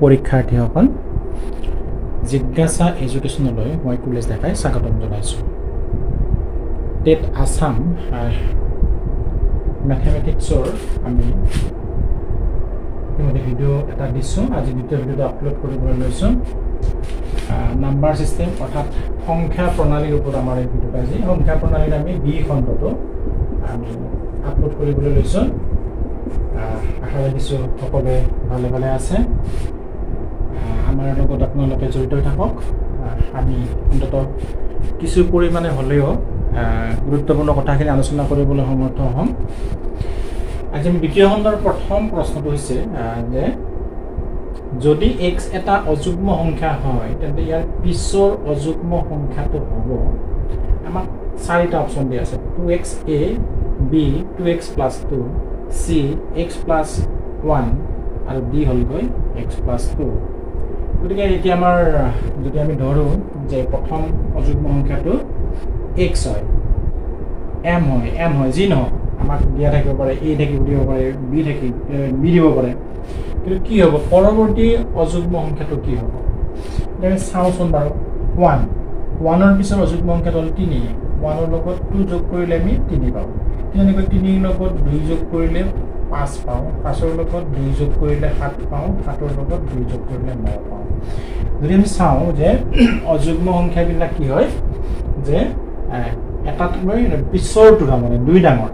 পৰীক্ষাৰ্থীসকল জিজ্ঞাসা এডুকেশ্যনলৈ মই কুলেশ ডেকাই স্বাগতম জনাইছোঁ। টেট আছাম মেথেমেটিক্সৰ আমি ইতিমধ্যে ভিডিঅ' এটা দিছোঁ। আজি দ্বিতীয় ভিডিঅ'টো আপলোড কৰিবলৈ লৈছোঁ। নাম্বাৰ ছিষ্টেম অৰ্থাৎ সংখ্যা প্ৰণালীৰ ওপৰত আমাৰ এই ভিডিঅ'টো আজি। সংখ্যা প্ৰণালীত আমি বি খণ্ডটো আমি আপলোড কৰিবলৈ লৈছোঁ। আশা ৰাখিছোঁ সকলোৱে ভালে ভালে আছে। আমাৰ লগত আপোনালোকে জড়িত থাকক। আমি অন্ততঃ কিছু পৰিমাণে হ'লেও গুৰুত্বপূৰ্ণ কথাখিনি আলোচনা কৰিবলৈ সমৰ্থ হ'ম। আজি দ্বিতীয় খণ্ডৰ প্ৰথম প্ৰশ্নটো হৈছে যে যদি এক্স এটা অযুগ্ম সংখ্যা হয় তেন্তে ইয়াৰ পিছৰ অযুগ্ম সংখ্যাটো হ'ব। আমাক চাৰিটা অপশ্যন দিয়া আছে। Two X A B two X plus two C X plus one আৰু ডি হ'লগৈ এক্স প্লাছ টু গতিকে এতিয়া আমাৰ যদি আমি ধৰোঁ যে প্ৰথম অযুগ্ম সংখ্যাটো এক্স হয় এম হয় এম হয় যি নহওক আমাক দিয়া থাকিব পাৰে এ থাকিব দিব পাৰে বি থাকি বি দিব পাৰে। কিন্তু কি হ'ব পৰৱৰ্তী অযুগ্ম সংখ্যাটো কি হ'ব? এতিয়া আমি চাওঁচোন বাৰু ওৱান ওৱানৰ পিছৰ অযুগ্ম সংখ্যাটো হ'ল তিনি ওৱানৰ লগত টু যোগ কৰিলে আমি তিনি পাওঁ। তেনেকৈ তিনিৰ লগত দুই যোগ কৰিলে পাঁচ পাওঁ পাঁচৰ লগত দুই যোগ কৰিলে সাত পাওঁ সাতৰ লগত দুই যোগ কৰিলে ন পাওঁ। যদি আমি চাওঁ যে অযুগ্ম সংখ্যাবিলাক কি হয় যে এটাতকৈ পিছৰটো তাৰমানে দুই ডাঙৰ।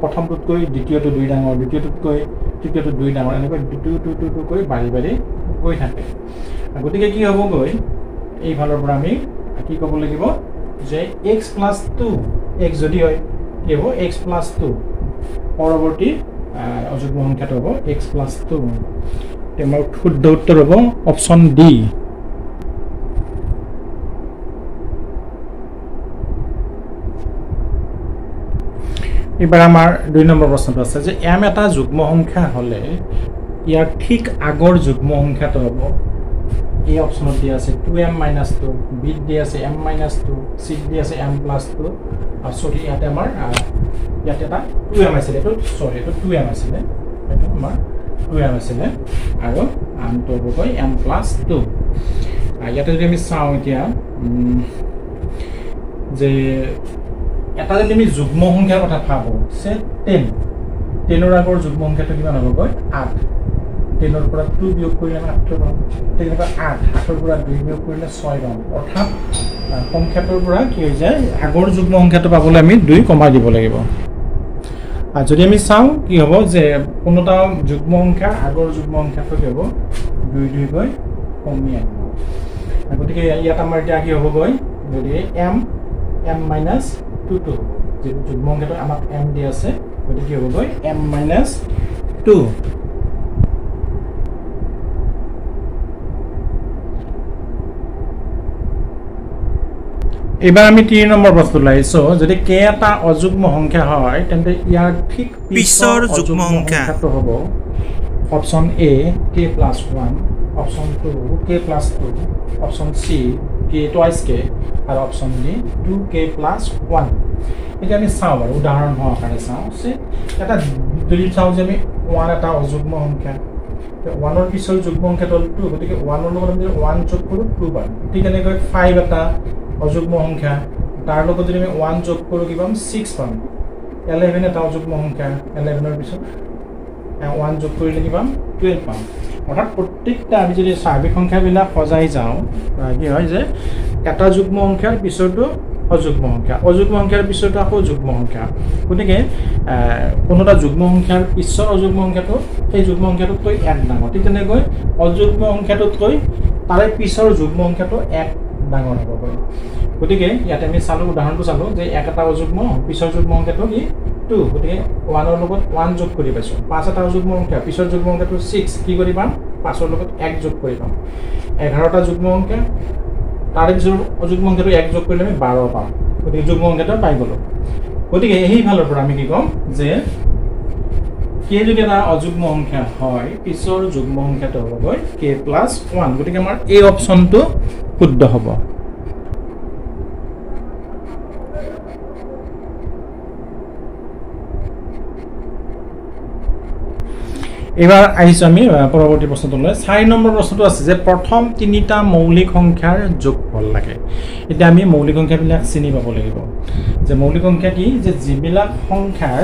প্ৰথমটোতকৈ দ্বিতীয়টো দুই ডাঙৰ দ্বিতীয়টোতকৈ তৃতীয়টো দুই ডাঙৰ এনেকৈ টু টু টু টুকৈ বাঢ়ি বাঢ়ি গৈ থাকে। গতিকে কি হ'বগৈ এইফালৰ পৰা আমি কি ক'ব লাগিব যে এক্স প্লাছ টু এক্স যদি হয় কি হ'ব এক্স প্লাছ টু পৰৱৰ্তী অযুগ্ম সংখ্যাটো হ'ব এক্স প্লাছ টু তোমাৰ শুদ্ধ উত্তৰ হ'ব অপশ্যন ডি এইবাৰ আমাৰ দুই নম্বৰ প্ৰশ্নটো আছে যে এম এটা যুগ্ম সংখ্যা হ'লে ইয়াৰ ঠিক আগৰ যুগ্ম সংখ্যাটো হ'ব। এই অপশ্যনত দিয়া আছে টু এম মাইনাছ টু বিত দি আছে এম মাইনাছ টু চিত দি আছে এম প্লাছ টু চৰি ইয়াতে আমাৰ ইয়াতে এটা টু এম আছিলে এইটো চৰি এইটো টু এম আছিলে এইটো আমাৰ টু এম আছিলে আৰু আনটো হ'বগৈ এম প্লাছ টু ইয়াতে যদি আমি চাওঁ এতিয়া যে এটা যদি আমি যুগ্ম সংখ্যাৰ কথা ভাবোঁ যে টেন টেনৰ আগৰ যুগ্ম সংখ্যাটো কিমান হ'বগৈ আঠ। টেনৰ পৰা টু বিয়োগ কৰিলে আমি আঠটো পাম। তেনেকুৱা আঠ আঠৰ পৰা দুই বিয়োগ কৰিলে ছয় পাম। অৰ্থাৎ সংখ্যাটোৰ পৰা কি হৈ যায় আগৰ যুগ্ম সংখ্যাটো পাবলৈ আমি দুই কমাই দিব লাগিব। আৰু যদি আমি চাওঁ কি হ'ব যে কোনোটা যুগ্ম সংখ্যা আগৰ যুগ্ম সংখ্যাটো কি হ'ব? দুই দুইকৈ কমি আহিব। গতিকে ইয়াত আমাৰ এতিয়া কি হ'বগৈ? যদি M M minus two two যিটো যুগ্ম সংখ্যাটো আমাক এম দি আছে গতিকে কি হ'বগৈ? এম মাইনাছ টু এইবাৰ আমি তিনি নম্বৰ প্ৰশ্নটো আহিছোঁ যদি কে এটা অযুগ্ম সংখ্যা হয় তেন্তে ইয়াৰ ঠিক পিছৰ যুগ্ম সংখ্যাটো হ'ব option A K plus one option two K plus two option C K twice K আৰু option D two K plus one এতিয়া আমি চাওঁ বাৰু উদাহৰণ সহকাৰে চাওঁ। যে এটা যদি চাওঁ যে আমি ওৱান এটা অযুগ্ম সংখ্যা। ওৱানৰ পিছৰ যুগ্ম সংখ্যাটো হ'ল টু গতিকে ওৱানৰ লগত আমি ওৱান যোগ কৰোঁ টু পাম। ঠিক এনেকৈ ফাইভ এটা অযুগ্ম সংখ্যা। তাৰ লগত যদি আমি ওৱান যোগ কৰোঁ কি পাম? ছিক্স পাম। এলেভেন এটা অযুগ্ম সংখ্যা। এলেভেনৰ পিছত ওৱান যোগ কৰিলে কি পাম? টুৱেল্ভ পাম। অৰ্থাৎ প্ৰত্যেকটা আমি যদি স্বাভাৱিক সংখ্যাবিলাক সজাই যাওঁ কি হয় যে এটা যুগ্ম সংখ্যাৰ পিছৰটো অযুগ্ম সংখ্যা অযুগ্ম সংখ্যাৰ পিছৰটো আকৌ যুগ্ম সংখ্যা। গতিকে কোনো এটা যুগ্ম সংখ্যাৰ পিছৰ অযুগ্ম সংখ্যাটো সেই যুগ্ম সংখ্যাটোতকৈ এক ডাঙৰ। ঠিক তেনেকৈ অযুগ্ম সংখ্যাটোতকৈ তাৰে পিছৰ যুগ্ম সংখ্যাটো এক ডাঙৰ হ'বগৈ গতিকে ইয়াতে আমি চালোঁ উদাহৰণটো চালোঁ যে এক এটা অযুগ্ম পিছৰ যুগ্ম সংখ্যাটো কি? টু গতিকে ওৱানৰ লগত ওৱান যোগ কৰি পাইছোঁ। পাঁচ এটা অযুগ্ম সংখ্যা পিছৰ যুগ্ম সংখ্যাটো ছিক্স কি কৰি পাম? পাঁচৰ লগত এক যোগ কৰি পাম। এঘাৰটা যুগ্ম সংখ্যা তাৰে পিছৰ অযুগ্ম সংখ্যাটো এক যোগ কৰিলে আমি বাৰ পাম। গতিকে যুগ্ম সংখ্যাটো পাই গ'লোঁ। গতিকে সেইফালৰ পৰা আমি কি ক'ম যে কে যদি এটা অযুগ্ম সংখ্যা হয় পিছৰ যুগ্ম সংখ্যাটো হ'বগৈ কে প্লাছ ওৱান গতিকে আমাৰ এই অপশ্যনটো শুদ্ধ হ'ব। এইবাৰ আহিছোঁ আমি পৰৱৰ্তী প্ৰশ্নটোলৈ। চাৰি নম্বৰ প্ৰশ্নটো আছে যে প্ৰথম তিনিটা মৌলিক সংখ্যাৰ যোগফল লাগে। এতিয়া আমি মৌলিক সংখ্যাবিলাক চিনি পাব লাগিব। যে মৌলিক সংখ্যা কি? যে যিবিলাক সংখ্যাৰ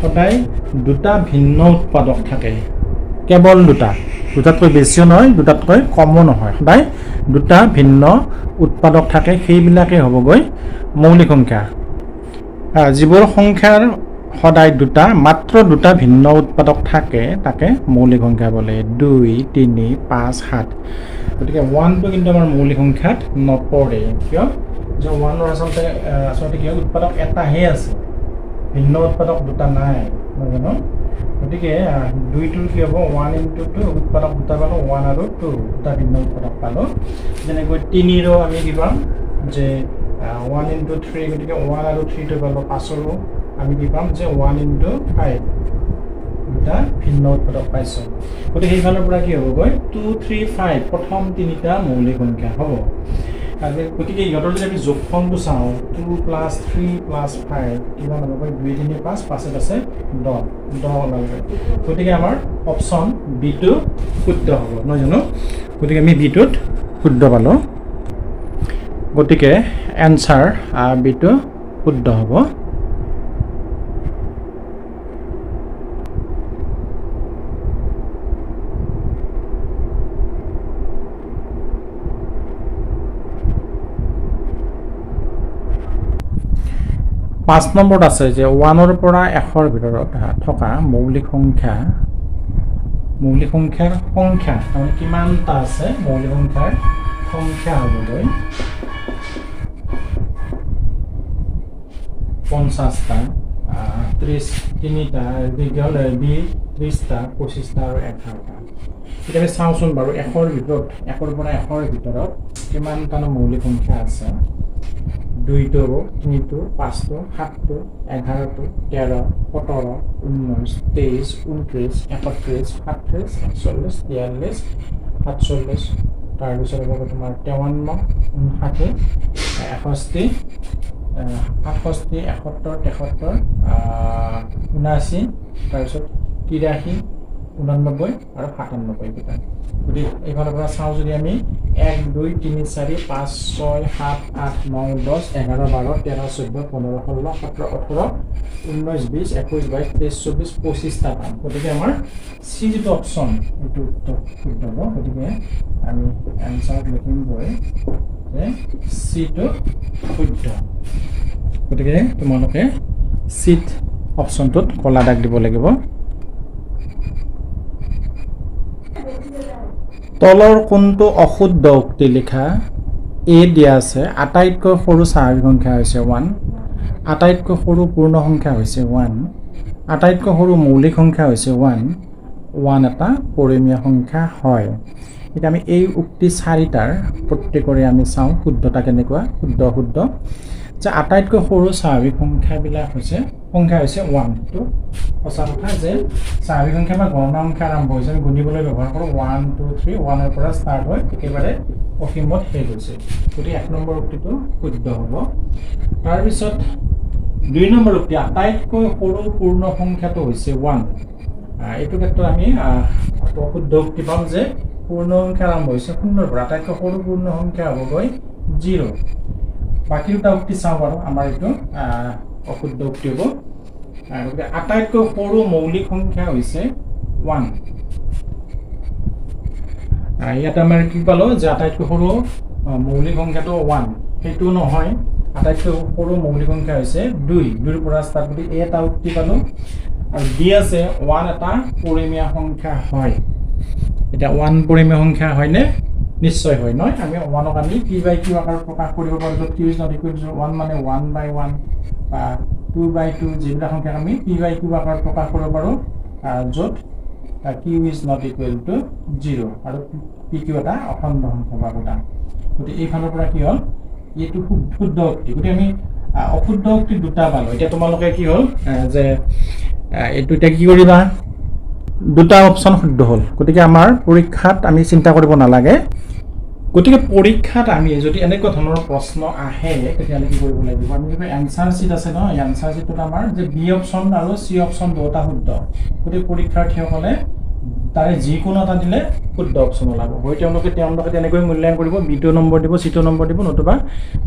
সদায় দুটা ভিন্ন উৎপাদক থাকে। কেৱল দুটা। দুটাতকৈ বেছিও নহয় দুটাতকৈ কমো নহয়। সদায় দুটা ভিন্ন উৎপাদক থাকে সেইবিলাকেই হ'বগৈ মৌলিক সংখ্যা। যিবোৰ সংখ্যাৰ সদায় দুটা মাত্ৰ দুটা ভিন্ন উৎপাদক থাকে তাকে মৌলিক সংখ্যা বোলে। দুই তিনি পাঁচ সাত। গতিকে ওৱানটো কিন্তু আমাৰ মৌলিক সংখ্যাত নপৰে। কিয়? যে ওৱানৰ আচলতে আচলতে কি হয়? উৎপাদক এটাহে আছে। ভিন্ন উৎপাদক দুটা নাই। নহয় জানো? গতিকে দুইটোৰ কি হ'ব? ওৱান ইনটু টু উৎপাদক দুটা পালোঁ ওৱান আৰু টু দুটা ভিন্ন উৎপাদক পালোঁ। যেনেকৈ তিনিৰো আমি কি পাম? যে ওৱান ইনটু থ্ৰী গতিকে ওৱান আৰু থ্ৰীটো পালোঁ পাঁচৰো আমি কি পাম? যে ওৱান ইনটু ফাইভ দুটা ভিন্ন উৎপাদক পাইছোঁ। গতিকে সেইফালৰ পৰা কি হ'বগৈ? টু থ্ৰী ফাইভ প্ৰথম তিনিটা মৌলিক সংখ্যা হ'ব। গতিকে ইহঁতৰ যদি আমি যোগফলটো চাওঁ two plus three plus five কিমান হ'বগৈ দুই তিনি পাঁচ পাঁচত আছে দহ দহ ওলালগৈ গতিকে আমাৰ অপশ্যন বিটো শুদ্ধ হ'ব নহয় জানো? গতিকে আমি বিটোত শুদ্ধ পালোঁ। গতিকে এনচাৰ বিটো শুদ্ধ হ'ব। পাঁচ নম্বৰত আছে যে ওৱানৰ পৰা এশৰ ভিতৰত থকা মৌলিক সংখ্যা মৌলিক সংখ্যাৰ সংখ্যা তাৰমানে কিমানটা আছে? মৌলিক সংখ্যাৰ সংখ্যা হ'বলৈ পঞ্চাছটা ত্ৰিছ তিনিটা দীঘল বি ত্ৰিছটা পঁচিছটা আৰু এঘাৰটা। এতিয়া আমি চাওঁচোন বাৰু এশৰ ভিতৰত এশৰ পৰা এশৰ ভিতৰত কিমানটা মৌলিক সংখ্যা আছে? দুইটো তিনিটো পাঁচটো সাতটো এঘাৰটো তেৰ সোতৰ ঊনৈছ তেইছ ঊনত্ৰিছ একত্ৰিছ সাতত্ৰিছ একচল্লিছ তিয়াল্লিছ সাতচল্লিছ তাৰপিছত হ'ব তোমাৰ তেৱন্ন ঊনষাঠি এষষ্ঠি সাতষষ্ঠি এসত্তৰ তেসত্তৰ ঊনাশী। তাৰপিছত তিৰাশী ঊনানব্বৈ আৰু সাতান্নব্বৈ কেইটা গতিকে এইফালৰ পৰা চাওঁ যদি আমি এক দুই তিনি চাৰি পাঁচ ছয় সাত আঠ ন দহ এঘাৰ বাৰ তেৰ চৈধ্য পোন্ধৰ ষোল্ল সোতৰ ওঠৰ ঊনৈছ বিছ একৈছ বাইছ তেইছ চৌবিছ পঁচিছটা পাম। গতিকে আমাৰ চি যিটো অপশ্যন সেইটো উত্তৰ শুদ্ধ হ'ব। গতিকে আমি এনচাৰত লিখিমগৈ যে চিটো শুদ্ধ। গতিকে তোমালোকে চিট অপশ্যনটোত কলা দাগ দিব লাগিব। তলৰ কোনটো অশুদ্ধ উক্তি লিখা? এ দিয়া আছে আটাইতকৈ সৰু স্বাভাৱিক সংখ্যা হৈছে ওৱান আটাইতকৈ সৰু পূৰ্ণ সংখ্যা হৈছে ওৱান আটাইতকৈ সৰু মৌলিক সংখ্যা হৈছে ওৱান ওৱান এটা পৰিমীয় সংখ্যা হয়। এতিয়া আমি এই উক্তি চাৰিটাৰ প্ৰত্যেকৰে আমি চাওঁ শুদ্ধতা কেনেকুৱা শুদ্ধ শুদ্ধ। যে আটাইতকৈ সৰু স্বাভাৱিক সংখ্যাবিলাক হৈছে সংখ্যা হৈছে ওৱান এইটো সঁচা কথা যে স্বাভাৱিক সংখ্যা বা গণনা সংখ্যা আৰম্ভ হৈছে? আমি গুণিবলৈ ব্যৱহাৰ কৰোঁ। ওৱান টু থ্ৰী ওৱানৰ পৰা ষ্টাৰ্ট হৈ একেবাৰে অসীমত শেষ হৈছে। গতিকে এক নম্বৰ উক্তিটো শুদ্ধ হ'ব। তাৰপিছত দুই নম্বৰ উক্তি আটাইতকৈ সৰু পূৰ্ণ সংখ্যাটো হৈছে ওৱান এইটো ক্ষেত্ৰত আমি আহ, অশুদ্ধ উক্তি পাম যে পূৰ্ণ সংখ্যা আৰম্ভ হৈছে শূন্যৰ পৰা। আটাইতকৈ সৰু পূৰ্ণ সংখ্যা হ'বগৈ জিৰ' বাকী দুটা উক্তি চাওঁ বাৰু। আমাৰ এইটো অশুদ্ধ উক্তি হ'ব। গতিকে আটাইতকৈ সৰু মৌলিক সংখ্যা হৈছে ওৱান ইয়াত আমাৰ কি পালোঁ যে আটাইতকৈ সৰু মৌলিক সংখ্যাটো ওৱান সেইটো নহয় আটাইতকৈ সৰু মৌলিক সংখ্যা হৈছে দুই। দুইৰ পৰা ষ্টাৰ্ট কৰি এটা উক্তি পালোঁ। আৰু ডি আছে ওৱান এটা পৰিমীয়া সংখ্যা হয়। এতিয়া ওৱান পৰিমীয় সংখ্যা হয়নে? নিশ্চয় হয়। নহয় আমি ওৱানক আমি পি বাই কিউ আকাৰত প্ৰকাশ কৰিব পাৰোঁ। য'ত Q is not equal one মানে ওৱান বাই ওৱান বা টু বাই টু যিবিলাক সংখ্যাক আমি পি বাই কিউ আকাৰত প্ৰকাশ কৰিব পাৰোঁ য'ত Q is not equal to zero' আৰু পি কিউ এটা অখণ্ড সংখ্যা বা গোটা গতিকে এইফালৰ পৰা কি হ'ল? এইটো শুদ্ধ উক্তি। গতিকে আমি অশুদ্ধ উক্তি দুটা পালোঁ। এতিয়া তোমালোকে কি হ'ল? যে এইটো এতিয়া কি কৰিবা? দুটা অপশ্যন শুদ্ধ হ'ল। গতিকে আমাৰ পৰীক্ষাত আমি চিন্তা কৰিব নালাগে। গতিকে পৰীক্ষাত আমি যদি এনেকুৱা ধৰণৰ প্ৰশ্ন আহে তেতিয়াহ'লে কি কৰিব লাগিব? আমি যিটো এনচাৰ চিট আছে ন? এনচাৰ চিটটোত আমাৰ যে বি অপশ্যন আৰু চি অপশ্যন দুয়োটা শুদ্ধ। গতিকে পৰীক্ষাৰ্থীসকলে তাৰে যিকোনো এটা দিলে শুদ্ধ অপশ্যন ওলাব। হয় তেওঁলোকে তেওঁলোকে তেনেকৈ মূল্যায়ন কৰিব। বিটো নম্বৰ দিব চিটো নম্বৰ দিব নতুবা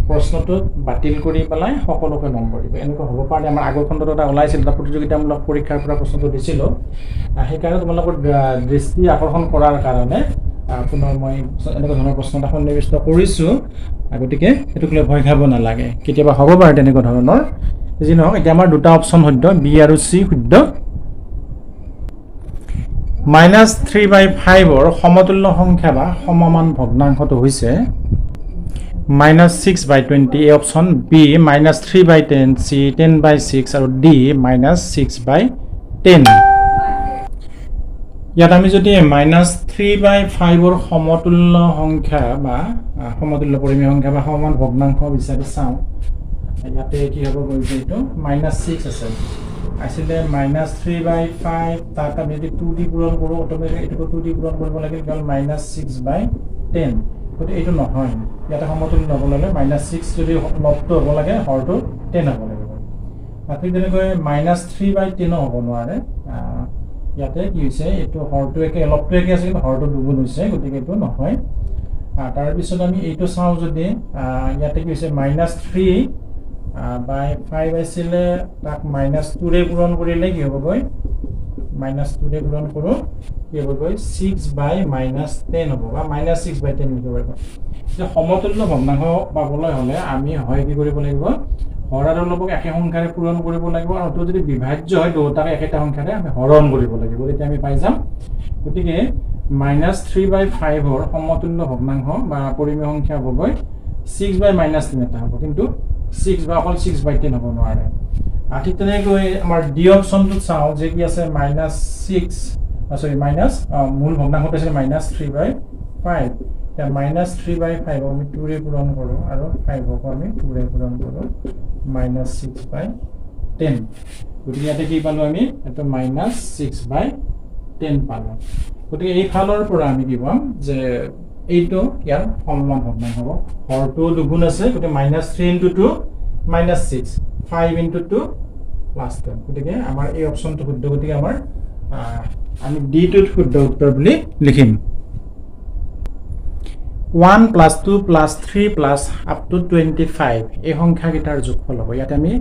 প্ৰশ্নটোত বাতিল কৰি পেলাই সকলোকে নম্বৰ দিব। এনেকুৱা হ'ব পাৰে। আমাৰ আগৰ খণ্ডত এটা ওলাইছিল এটা প্ৰতিযোগিতামূলক পৰীক্ষাৰ পৰা প্ৰশ্নটো দিছিলোঁ। সেইকাৰণে তোমালোকৰ দৃষ্টি আকৰ্ষণ কৰাৰ কাৰণে পুনৰ মই এনেকুৱা ধৰণৰ প্ৰশ্ন এটা সন্নিৱিষ্ট কৰিছোঁ। গতিকে সেইটোক লৈ ভয় খাব নালাগে। কেতিয়াবা হ'ব পাৰে তেনেকুৱা ধৰণৰ। যি নহওক এতিয়া আমাৰ দুটা অপশ্যন শুদ্ধ বি আৰু চি শুদ্ধ। মাইনাছ থ্ৰী বাই ফাইভৰ সমতুল্য সংখ্যা বা সমমান ভগ্নাংশটো হৈছে মাইনাছ ছিক্স বাই টুৱেণ্টি এই option B minus three by ten C ten by six আৰু D minus six by ten ইয়াত আমি যদি মাইনাছ থ্ৰী বাই ফাইভৰ সমতুল্য সংখ্যা বা সমতুল্য পৰিমেয় সংখ্যা বা সমান ভগ্নাংশ বিচাৰি চাওঁ ইয়াতে কি হ'ব গৈছে এইটো? মাইনাছ ছিক্স আছে। আছিলে মাইনাছ থ্ৰী বাই ফাইভ তাক আমি যদি টু দি পূৰণ কৰোঁ অট'মেটিক এইটোকো টু দি পূৰণ কৰিব লাগিল কেৱল মাইনাছ ছিক্স বাই টেন গতিকে এইটো নহয়। ইয়াতে সমতুল্য হ'ব লাগে মাইনাছ ছিক্স যদি লবটো হ'ব লাগে হৰটো টেন হ'ব লাগিব। ঠিক তেনেকৈ মাইনাছ থ্ৰী বাই টেনো হ'ব নোৱাৰে। ইয়াতে কি হৈছে এইটো হৰটো একে লবটো একে আছে কিন্তু হৰটো দুগুণ হৈছে গতিকে এইটো নহয়। তাৰপিছত আমি এইটো চাওঁ যদি ইয়াতে কি হৈছে মাইনাছ থ্ৰী বাই ফাইভ আছিলে তাক মাইনাছ টুৰে পূৰণ কৰিলে কি হ'বগৈ? মাইনাছ টুৰে পূৰণ কৰোঁ কি হ'বগৈ? ছিক্স বাই মাইনাছ টেন হ'ব বা মাইনাছ ছিক্স বাই টেন লিখিব পাৰিব এতিয়া সমতুল্য ভগ্নাংশ পাবলৈ হ'লে আমি হয় কি কৰিব লাগিব? হৰ আৰু লবক একে সংখ্যাৰে পূৰণ কৰিব লাগিব আৰু এইটো যদি বিভাজ্য হয় দুয়োটাকে একেটা সংখ্যাৰে আমি হৰণ কৰিব লাগিব। তেতিয়া আমি পাই যাম। গতিকে মাইনাছ থ্ৰী বাই ফাইভৰ সমতুল্য ভগ্নাংশ বা পৰিমেয় সংখ্যা হ'বগৈ ছিক্স বাই মাইনাছ টেন এটা হ'ব। কিন্তু ছিক্স বা অকল ছিক্স বাই টেন হ'ব নোৱাৰে। আৰু ঠিক তেনেকৈ আমাৰ ডি অপশ্যনটোত চাওঁ যে কি আছে মাইনাছ ছিক্স চৰি মাইনাছ মূল ভগ্নাংশটো আছিলে মাইনাছ থ্ৰী বাই ফাইভ এতিয়া মাইনাছ থ্ৰী বাই ফাইভক আমি টুৰে পূৰণ কৰোঁ আৰু ফাইভকো আমি টুৰে পূৰণ কৰোঁ মাইনাছ ছিক্স বাই টেন গতিকে ইয়াতে কি পালোঁ আমি? এইটো মাইনাছ ছিক্স বাই টেন পালোঁ। গতিকে এইফালৰ পৰা আমি কি পাম? যে এইটো ইয়াৰ সমমান ভগ্নাংশ হ'ব। হৰটো দুগুণ আছে গতিকে minus three into two minus six five into two plus ten গতিকে আমাৰ এই অপশ্যনটো শুদ্ধ গতিকে আমাৰ আমি ডিটোত শুদ্ধ উত্তৰ বুলি লিখিম। One plus two plus three plus up to twenty five এই সংখ্যাকেইটাৰ যোগফল হ'ব। ইয়াতে আমি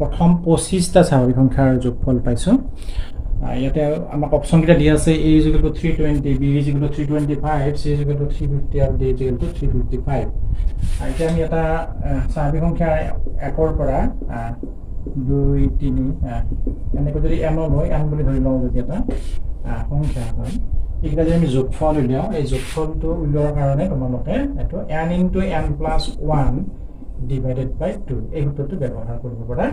প্ৰথম পঁচিছটা স্বাভাৱিক সংখ্যাৰ যোগফল পাইছোঁ। ইয়াতে আমাক অপশ্যনকেইটা দিয়া আছে A is equal to three twenty B is equal to three twenty five C is equal to three fifty আৰু D is equal to three fifty five. এতিয়া আমি এটা স্বাভাৱিক সংখ্যা একৰ পৰা দুই তিনি এনেকৈ যদি লয় এন বুলি ধৰি লওঁ যদি এটা সংখ্যা হয় যদি আমি যোগফল উলিয়াওঁ এই যোগফলটো উলিওৱাৰ কাৰণে তোমালোকে এইটো N into N plus one divided by two এই সূত্ৰটো ব্যৱহাৰ কৰিব পৰা।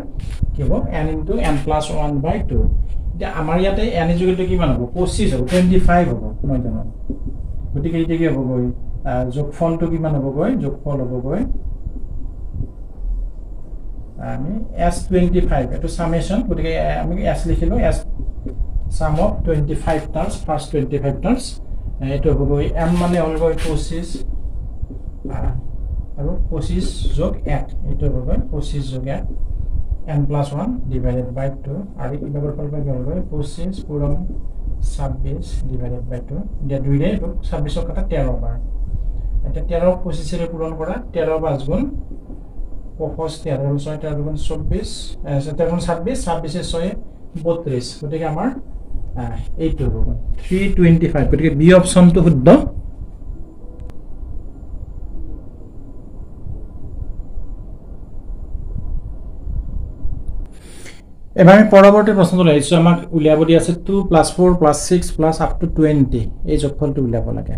কি হ'ব? N into N plus one by two এতিয়া আমাৰ ইয়াতে এন ইজুকেলটো কিমান হ'ব? পঁচিছ হ'ব টুৱেণ্টি ফাইভ হ'ব নহয় জানো। গতিকে এতিয়া কি হ'বগৈ? যোগফলটো কিমান হ'বগৈ? যোগফল হ'বগৈ আমি এছ টুৱেণ্টি ফাইভ এইটো চামেশ্যন গতিকে আমি S লিখিলোঁ S five terms first twenty five terms এইটো হ'বগৈ এম মানে হ'লগৈ পঁচিছ আহ, আৰু পঁচিছ যোগ এক এইটো হ'বগৈ পঁচিছ যোগ এক N plus one divided by two আৰু ইবাগৰ ফালৰ পৰা পঁচিছ পূৰণ ছাব্বিছ ডিভাইডেড বাই টু এতিয়া দুইৰে এইটো ছাব্বিছৰ কাটা তেৰ বাৰ। এতিয়া তেৰক পঁচিছেৰে পূৰণ কৰা তেৰ পাঁচ গুণ পঁয়ষষ্ঠি আৰু ছয় তেৰ দুগুণ চৌব্বিছ তেৰ গুণ ছাব্বিছ ছাব্বিছে ছয় বত্ৰিছ গতিকে আমাৰ থ্ৰী টুৱেণ্টি ফাইভ গতিকে বি অপশ্যনটো শুদ্ধ। এবাৰ আমি পৰৱৰ্তী প্ৰশ্নটো আহিছোঁ আমাক উলিয়াব দিয়া আছে two plus four plus six plus up to twenty এই যোগফলটো উলিয়াব লাগে।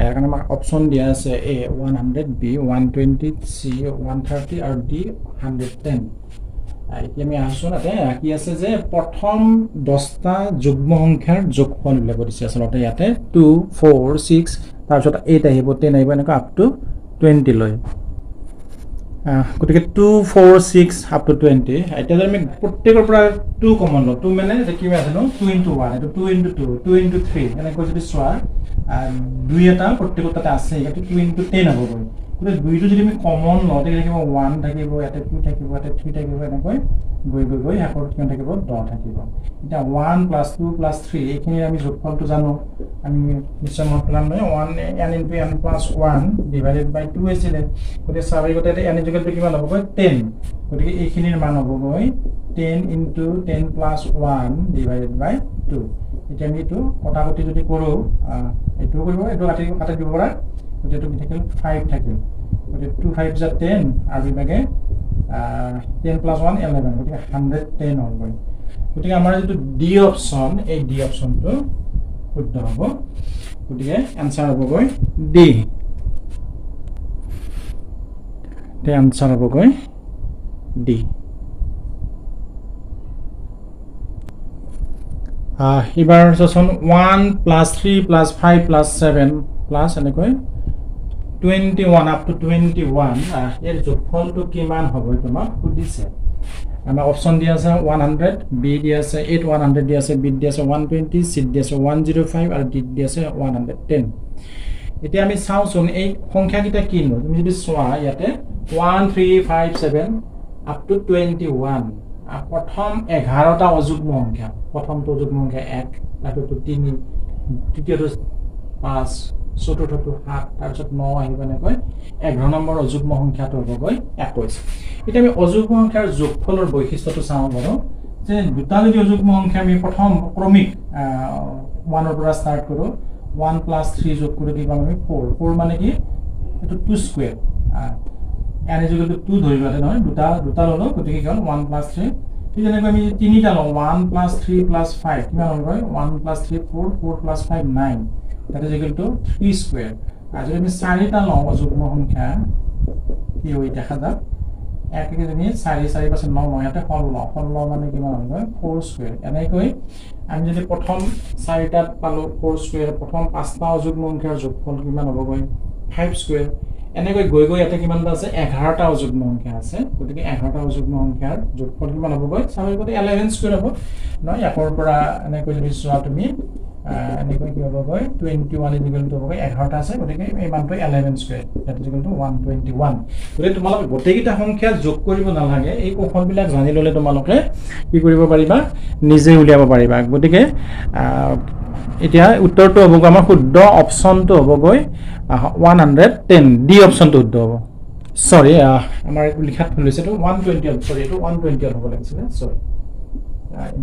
ইয়াৰ কাৰণে আমাক অপশ্যন দিয়া আছে A one hundred B one twenty C one thirty আৰু ডি হাণ্ড্ৰেড টেন এতিয়া আমি আছোঁ তাতে কি আছে যে প্ৰথম দহটা যুগ্ম সংখ্যাৰ যোগফল উলিয়াব দিছে আচলতে ইয়াতে। টু ফ'ৰ ছিক্স তাৰপিছত এইট আহিব টেন আহিব এনেকুৱা আপ টু টুৱেণ্টিলৈ গতিকে two four six up to twenty এতিয়া যদি আমি প্ৰত্যেকৰ পৰা টু কমন লওঁ টু মানে এতিয়া কি আছে নো? টু ইণ্টু ওৱান এইটো two into two two into three এনেকৈ যদি চোৱা দুই এটা প্ৰত্যেকৰ তাতে আছে এইটো টু ইণ্টু টেন হ'বগৈ গতিকে দুইটো যদি আমি কমন লওঁ তেতিয়া থাকিব ওৱান থাকিব ইয়াতে টু থাকিব ইয়াতে থ্ৰী থাকিব এনেকৈ গৈ গৈ গৈ শেষত কিমান থাকিব? দহ থাকিব। এতিয়া one plus two plus three এইখিনিৰ আমি যোগফলটো জানো। আমি নিশ্চয় মনত পেলাম নহয় one n into n plus one divided by two আছিলে। গতিকে স্বাভাৱিকতে এন ইজুকেলটো কিমান হ'বগৈ টেন গতিকে এইখিনিৰ মান হ'বগৈ ten into ten plus one divided by two এতিয়া আমি এইটো কটাকটি যদি কৰোঁ এইটোও কৰিব এইটো কাটি কাটি দিব পৰা। গতিকে কি থাকিল ফাইভ থাকিল গতিকে টু ফাইভ যা টেন আৰু ইভাগে টেন প্লাছ ওৱান এলেভেন গতিকে হাণ্ড্ৰেড টেন হ'বগৈ গতিকে আমাৰ যিটো ডি অপশ্যন এই ডি অপশ্যনটো শুদ্ধ হ'ব। গতিকে এনচাৰ হ'বগৈ ডি এনচাৰ হ'বগৈ ডি এইবাৰ চোৱাচোন one plus three plus five plus seven plus এনেকৈ twenty one up to twenty one ইয়াৰ যোগফলটো কিমান হ'ব তোমাক সুধিছে। আমাক অপশ্যন দিয়া আছে ওৱান হাণ্ড্ৰেড বি দিয়া আছে এইট ওৱান হাণ্ড্ৰেড দিয়া আছে বিত দিয়া আছে ওৱান টুৱেণ্টি চিত দিয়া আছে ওৱান জিৰ' ফাইভ আৰু ডিত দিয়া আছে ওৱান হাণ্ড্ৰেড টেন এতিয়া আমি চাওঁচোন এই সংখ্যাকেইটা কিনো? তুমি যদি চোৱা ইয়াতে one three five seven up to twenty one প্ৰথম এঘাৰটা অযুগ্ম সংখ্যা। প্ৰথমটো অযুগ্ম সংখ্যা এক তাৰপিছতো তিনি তৃতীয়টো পাঁচ চতুৰ্থটো সাত তাৰপিছত ন আহিব এনেকৈ। এঘাৰ নম্বৰ অযুগ্ম সংখ্যাটো হ'বগৈ একৈছ এতিয়া আমি অযুগ্ম সংখ্যাৰ যোগফলৰ বৈশিষ্ট্যটো চাওঁ বাৰু। যে দুটা যদি অযুগ্ম সংখ্যা আমি প্ৰথম ক্ৰমিক ওৱানৰ পৰা ষ্টাৰ্ট কৰোঁ ওৱান প্লাছ থ্ৰী যোগ কৰি কি পাম আমি ফ'ৰ ফ'ৰ মানে কি? এইটো টু স্কুৱেৰ এন ইজুকেলটো টু ধৰিব ইয়াতে নহয়। দুটা দুটা ল'লোঁ গতিকে কি হ'ল? ওৱান প্লাছ থ্ৰী ঠিক তেনেকৈ আমি তিনিটা লওঁ। One plus three plus five কিমান হ'বগৈ one plus three four four plus five nine that is equal to 3 square আৰু যদি আমি চাৰিটা লওঁ অযুগ্ম সংখ্যা কি হৈ দেখা যাওক একে যদি চাৰি চাৰি পাছত ন ন ইয়াতে ষোল্ল ষোল্ল মানে কিমান হ'বগৈ ফ'ৰ স্কুৱেৰ এনেকৈ আমি যদি প্ৰথম চাৰিটাত পালোঁ ফ'ৰ স্কুৱেৰ প্ৰথম পাঁচটা অযুগ্ম সংখ্যাৰ যোগফল কিমান হ'বগৈ ফাইভ স্কুৱেৰ এনেকৈ গৈ গৈ ইয়াতে কিমানটা আছে? এঘাৰটা অযুগ্ম সংখ্যা আছে। গতিকে এঘাৰটা অযুগ্ম সংখ্যাৰ যোগফল কিমান হ'বগৈ স্বাভাৱিকতে এলেভেন স্কুৱেৰ হ'ব। নহয় একৰ পৰা এনেকৈ যদি চোৱা তুমি এনেকৈ কি হ'বগৈ টুৱেণ্টি ওৱান ইজিকেলটো হ'বগৈ এঘাৰটা আছে গতিকে এই মানটো এলেভেন স্কুৱেৰ ডেট ইজিকেলটো ওৱান টুৱেণ্টি ওৱান গতিকে তোমালোকে গোটেইকেইটা সংখ্যা যোগ কৰিব নালাগে এই কৌশলবিলাক জানি ল'লে তোমালোকে কি কৰিব পাৰিবা নিজে উলিয়াব পাৰিবা। গতিকে এতিয়া উত্তৰটো হ'বগৈ আমাৰ শুদ্ধ অপশ্যনটো হ'বগৈ ওৱান হাণ্ড্ৰেড টেন ডি অপশ্যনটো শুদ্ধ হ'ব। চৰি আমাৰ লিখাত ভুল হৈছে এইটো ওৱান টুৱেণ্টি চৰি এইটো ওৱান টুৱেণ্টি হ'ব লাগিছিলে চৰি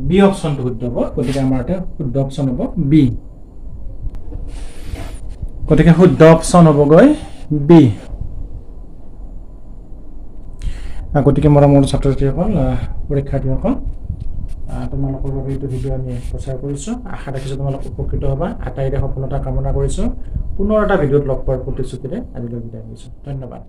বি অপশ্যনটো শুদ্ধ হ'ব গতিকে আমাৰ এতিয়া শুদ্ধ অপশ্যন হ'ব বি। গতিকে শুদ্ধ অপশ্যন হ'বগৈ বি। গতিকে মোৰ মোৰ ছাত্ৰ ছাত্ৰীসকল পৰীক্ষাৰ্থীসকল তোমালোকৰ বাবে এইটো ভিডিঅ' আমি প্ৰচাৰ কৰিছোঁ। আশা ৰাখিছোঁ তোমালোক উপকৃত হ'বা। আটাইৰে সফলতা কামনা কৰিছোঁ। পুনৰ এটা ভিডিঅ'ত লগ পোৱাৰ প্ৰতিশ্ৰুতিৰে আজিলৈ বিদায় দিছোঁ ধন্যবাদ।